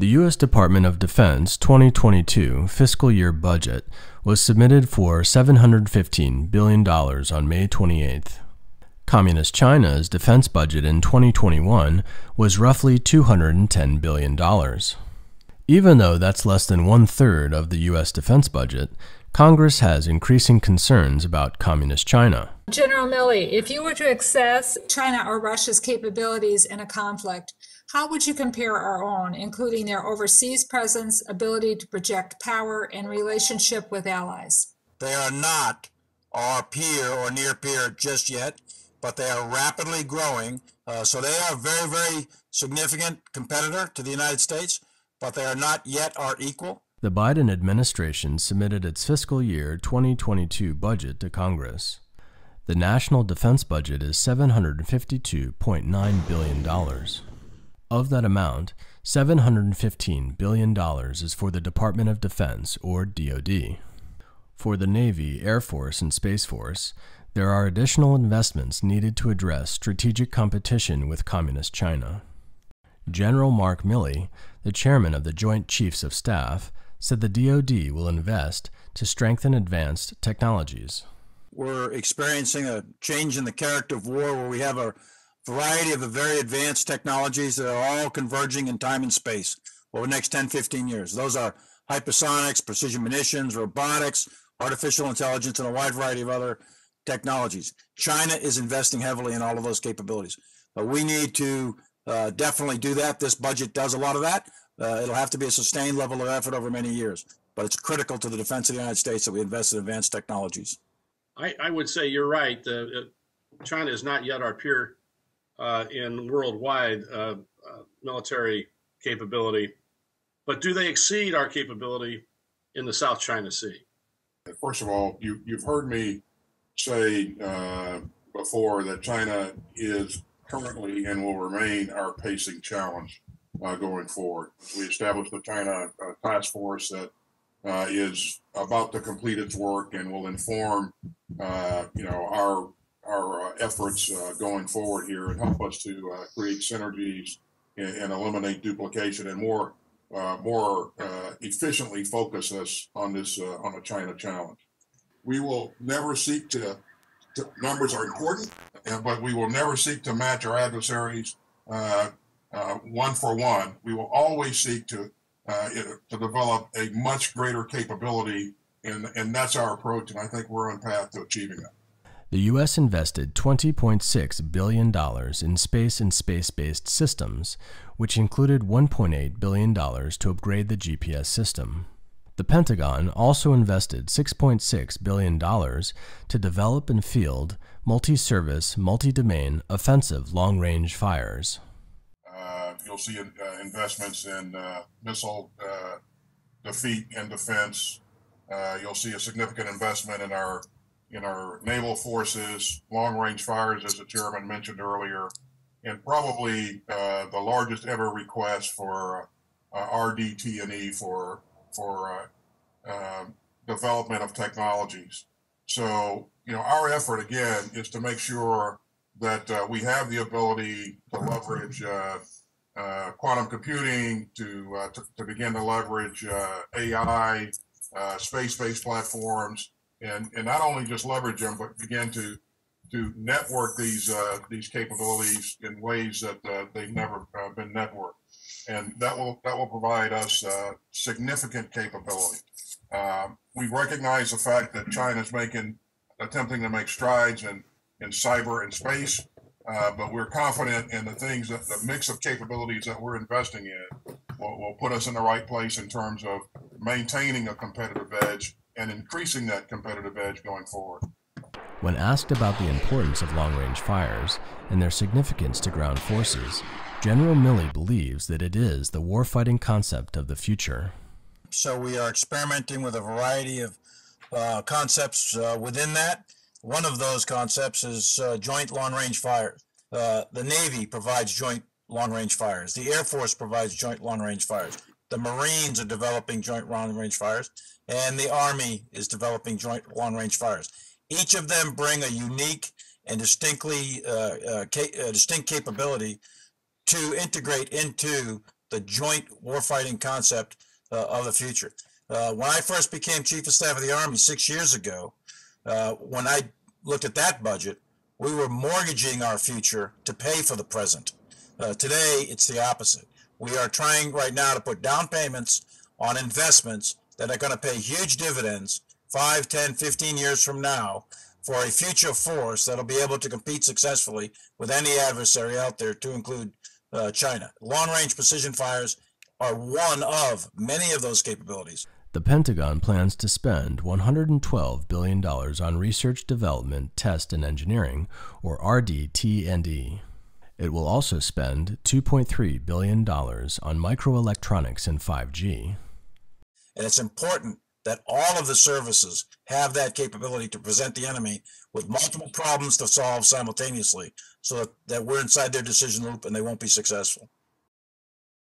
The U.S. Department of Defense 2022 fiscal year budget was submitted for $715 billion on May 28th. Communist China's defense budget in 2021 was roughly $210 billion. Even though that's less than one third of the U.S. defense budget, Congress has increasing concerns about Communist China. General Milley, if you were to assess China or Russia's capabilities in a conflict, how would you compare our own, including their overseas presence, ability to project power, and relationship with allies? They are not our peer or near peer just yet, but they are rapidly growing. Uh, so they are a very, very significant competitor to the United States, but they are not yet our equal. The Biden administration submitted its fiscal year 2022 budget to Congress. The national defense budget is $752.9 billion. Of that amount, $715 billion is for the Department of Defense, or DoD. For the Navy, Air Force, and Space Force, there are additional investments needed to address strategic competition with Communist China. General Mark Milley, the chairman of the Joint Chiefs of Staff, said the DoD will invest to strengthen advanced technologies. We're experiencing a change in the character of war where we have a variety of the very advanced technologies that are all converging in time and space over the next 10, 15 years. Those are hypersonics, precision munitions, robotics, artificial intelligence, and a wide variety of other technologies. China is investing heavily in all of those capabilities. But we need to uh, definitely do that. This budget does a lot of that. Uh, it'll have to be a sustained level of effort over many years, but it's critical to the defense of the United States that we invest in advanced technologies. I, I would say you're right. Uh, China is not yet our peer in worldwide uh, uh, military capability, but do they exceed our capability in the South China Sea? First of all, you, you've heard me say uh, before that China is currently and will remain our pacing challenge uh, going forward. We established the China uh, task force that is about to complete its work and will inform, you know, our our uh, efforts uh, going forward here and help us to uh, create synergies and, and, eliminate duplication and more more efficiently focus us on this on the China challenge. We will never seek to, to numbers are important, but we will never seek to match our adversaries one for one. We will always seek to uh, to develop a much greater capability, and and that's our approach. And I think we're on path to achieving that the U.S. invested $20.6 billion in space and space based systems, which included $1.8 billion to upgrade the GPS system. The Pentagon also invested $6.6 billion to develop and field multi service, multi domain offensive long range fires. Uh, you'll see uh, investments in uh, missile uh, defeat and defense. Uh, you'll see a significant investment in our in our naval forces, long range fires, as the chairman mentioned earlier, and probably uh, the largest ever request for uh, RDT&E for for uh, um, development of technologies. So, you know, our effort again is to make sure that uh, we have the ability to leverage uh, uh, quantum computing, to, to, to begin to leverage AI, space-based platforms, and and not only just leverage them, but begin to to network these uh, these capabilities in ways that uh, they've never uh, been networked, and that will that will provide us uh, significant capability. Um, we recognize the fact that China is making attempting to make strides in in cyber and space, uh, but we're confident in the things that the mix of capabilities that we're investing in will, will put us in the right place in terms of maintaining a competitive edge and increasing that competitive edge going forward. When asked about the importance of long range fires and their significance to ground forces, General Milley believes that it is the warfighting concept of the future. So we are experimenting with a variety of uh, concepts uh, within that. One of those concepts is uh, joint long range fires. Uh, the Navy provides joint long range fires. The Air Force provides joint long range fires. The Marines are developing joint long range fires and the Army is developing joint long range fires. Each of them bring a unique and distinctly uh, uh, ca- uh, distinct capability to integrate into the joint warfighting concept uh, of the future. Uh, when I first became Chief of Staff of the Army six years ago, uh, when I looked at that budget, we were mortgaging our future to pay for the present. Today, it's the opposite. We are trying right now to put down payments on investments that are going to pay huge dividends 5, 10, 15 years from now for a future force that'll be able to compete successfully with any adversary out there, to include uh, China. Long range precision fires are one of many of those capabilities. The Pentagon plans to spend $112 billion on research, development, test, and engineering, or RDT&E. It will also spend $2.3 billion on microelectronics and 5G. And it's important that all of the services have that capability to present the enemy with multiple problems to solve simultaneously so that, that we're inside their decision loop and they won't be successful.